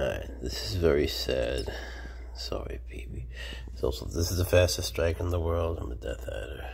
Alright, this is very sad. Sorry, baby. It's also, this is the fastest strike in the world. I'm a Death Adder.